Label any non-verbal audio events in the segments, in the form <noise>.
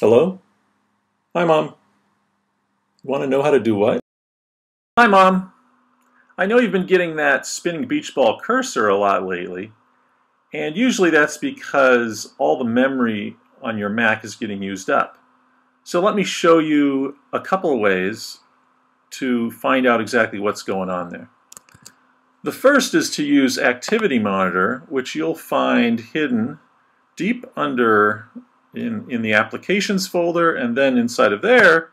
Hello? Hi, Mom. Want to know how to do what? Hi, Mom. I know you've been getting that spinning beach ball cursor a lot lately, and usually that's because all the memory on your Mac is getting used up. So let me show you a couple ways to find out exactly what's going on there. The first is to use Activity Monitor, which you'll find hidden deep under in, in the Applications folder, and then inside of there,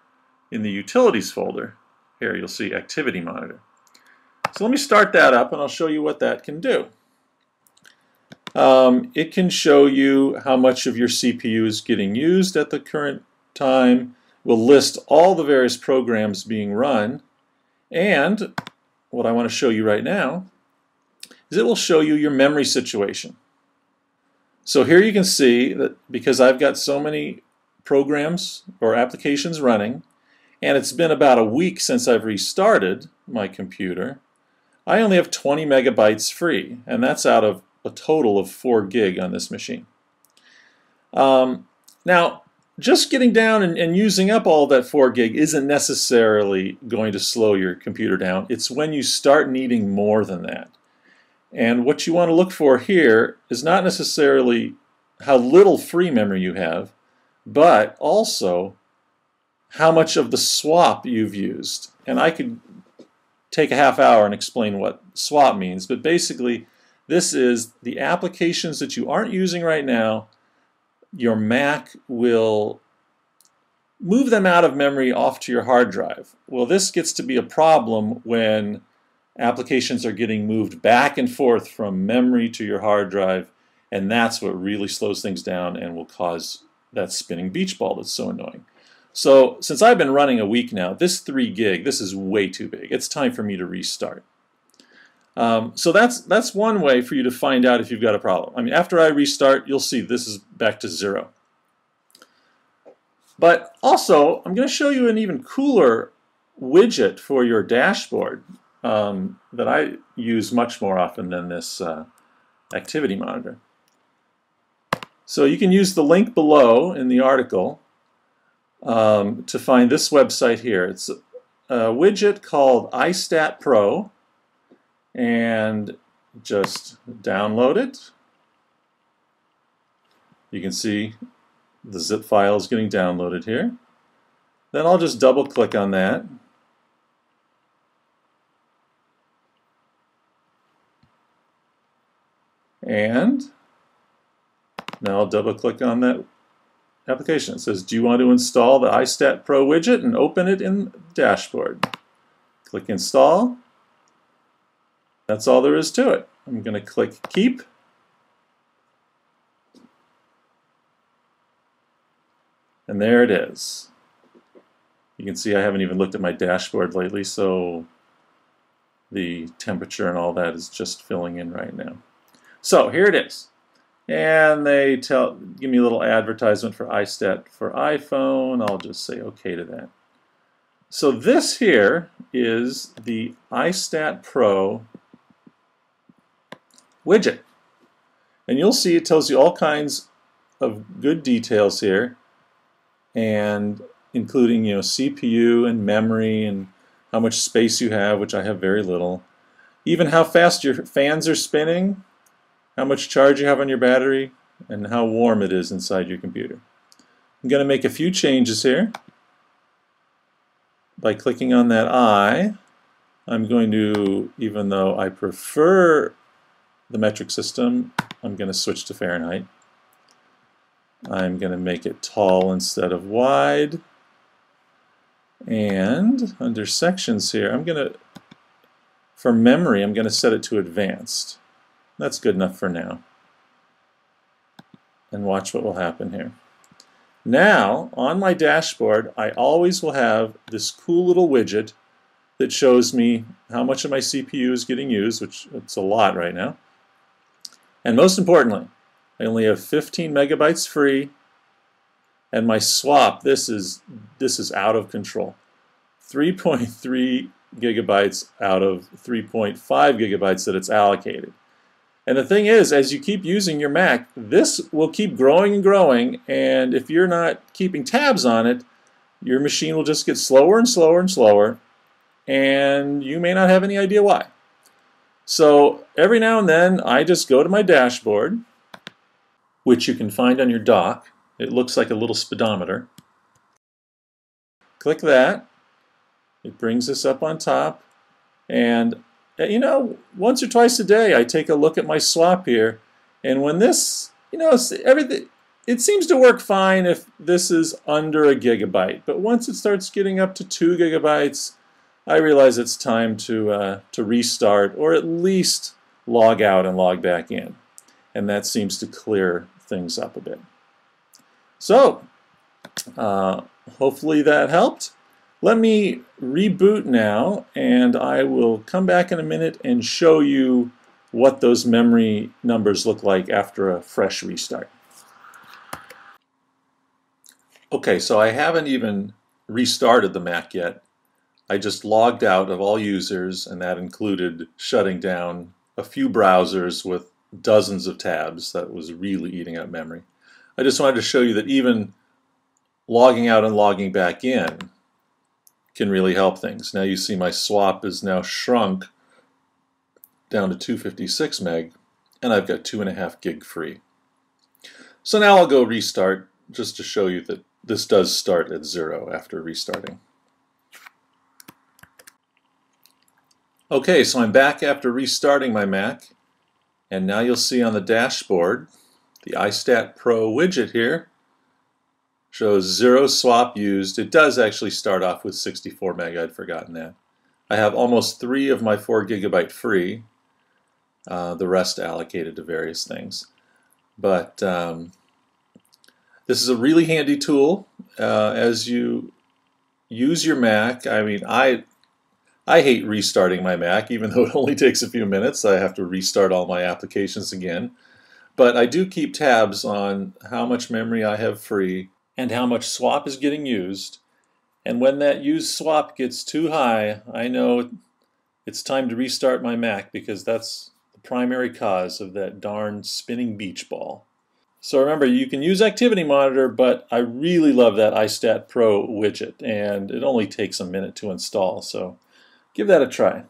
in the Utilities folder. Here you'll see Activity Monitor. So let me start that up and I'll show you what that can do. Um, it can show you how much of your CPU is getting used at the current time. Will list all the various programs being run. And what I want to show you right now is it will show you your memory situation. So here you can see that because I've got so many programs or applications running, and it's been about a week since I've restarted my computer, I only have 20 megabytes free, and that's out of a total of 4 gig on this machine. Um, now, just getting down and, and, using up all that 4 gig isn't necessarily going to slow your computer down. It's when you start needing more than that. And what you want to look for here is not necessarily how little free memory you have, but also how much of the swap you've used. And I could take a half hour and explain what swap means, but basically this is the applications that you aren't using right now, your Mac will move them out of memory off to your hard drive. Well, this gets to be a problem when applications are getting moved back and forth from memory to your hard drive, and that's what really slows things down and will cause that spinning beach ball that's so annoying. So since I've been running a week now, this 3 gig, this is way too big. It's time for me to restart. Um, so that's that's one way for you to find out if you've got a problem. I mean, after I restart, you'll see this is back to zero. But also, I'm going to show you an even cooler widget for your dashboard um, that I use much more often than this uh, activity monitor. So you can use the link below in the article um, to find this website here. It's a, widget called iStat Pro and just download it. You can see the zip file is getting downloaded here. Then I'll just double click on that And now I'll double click on that application. It says, do you want to install the iStat Pro widget and open it in dashboard? Click install. That's all there is to it. I'm going to click keep. And there it is. You can see I haven't even looked at my dashboard lately, so the temperature and all that is just filling in right now. So here it is. And they tell, give me a little advertisement for iStat for iPhone. I'll just say OK to that. So this here is the iStat Pro widget. And you'll see it tells you all kinds of good details here, and including you know CPU and memory and how much space you have, which I have very little. Even how fast your fans are spinning, how much charge you have on your battery, and how warm it is inside your computer. I'm going to make a few changes here. By clicking on that I, I'm going to, even though I prefer the metric system, I'm going to switch to Fahrenheit. I'm going to make it tall instead of wide. And under sections here, I'm going to, for memory, I'm going to set it to advanced. That's good enough for now. And watch what will happen here. Now, on my dashboard, I always will have this cool little widget that shows me how much of my CPU is getting used, which it's a lot right now. And most importantly, I only have 15 megabytes free, and my swap, this is, this is out of control. 3.3 gigabytes out of 3.5 gigabytes that it's allocated. And the thing is, as you keep using your Mac, this will keep growing and growing, and if you're not keeping tabs on it, your machine will just get slower and slower and slower, and you may not have any idea why. So every now and then, I just go to my dashboard, which you can find on your dock. It looks like a little speedometer. Click that. It brings this up on top, and you know, once or twice a day, I take a look at my swap here, and when this, you know, everything, it seems to work fine if this is under a gigabyte, but once it starts getting up to two gigabytes, I realize it's time to uh, to restart or at least log out and log back in, and that seems to clear things up a bit. So, uh, hopefully that helped. Let me reboot now and I will come back in a minute and show you what those memory numbers look like after a fresh restart. Okay, so I haven't even restarted the Mac yet. I just logged out of all users and that included shutting down a few browsers with dozens of tabs that was really eating up memory. I just wanted to show you that even logging out and logging back in can really help things. Now you see my swap is now shrunk down to 256 meg, and I've got two and a half gig free. So now I'll go restart just to show you that this does start at zero after restarting. Okay, so I'm back after restarting my Mac, and now you'll see on the dashboard the iStat Pro widget here shows zero swap used. It does actually start off with 64 meg. I'd forgotten that. I have almost three of my four gigabyte free. Uh, the rest allocated to various things. But um, this is a really handy tool uh, as you use your Mac. I mean, I I hate restarting my Mac, even <laughs> though it only takes a few minutes. I have to restart all my applications again. But I do keep tabs on how much memory I have free and how much swap is getting used. And when that used swap gets too high, I know it's time to restart my Mac because that's the primary cause of that darn spinning beach ball. So remember, you can use Activity Monitor, but I really love that iStat Pro widget, and it only takes a minute to install, so give that a try.